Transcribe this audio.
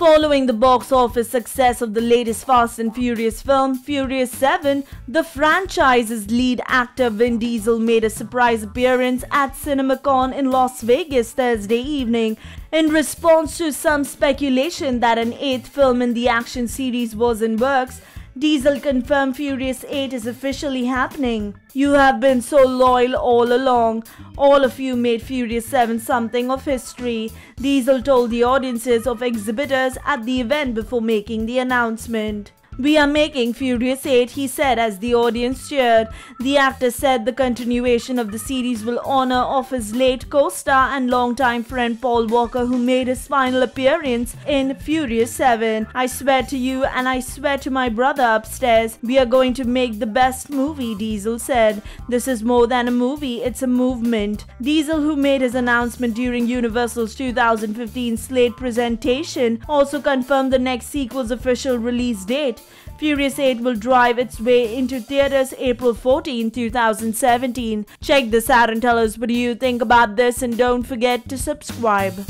Following the box office success of the latest Fast and Furious film, Furious 7, the franchise's lead actor Vin Diesel made a surprise appearance at CinemaCon in Las Vegas Thursday evening in response to some speculation that an eighth film in the action series was in works. Diesel confirmed Furious 8 is officially happening. You have been so loyal all along. All of you made Furious 7 something of history. Diesel told the audiences of exhibitors at the event before making the announcement. We are making Furious 8, he said as the audience cheered. The actor said the continuation of the series will honor of his late co-star and longtime friend Paul Walker who made his final appearance in Furious 7. I swear to you and I swear to my brother upstairs, we are going to make the best movie, Diesel said. This is more than a movie, it's a movement. Diesel who made his announcement during Universal's 2015 slate presentation also confirmed the next sequel's official release date. Furious 8 will drive its way into theaters April 14, 2017. Check this out and tell us what you think about this and don't forget to subscribe.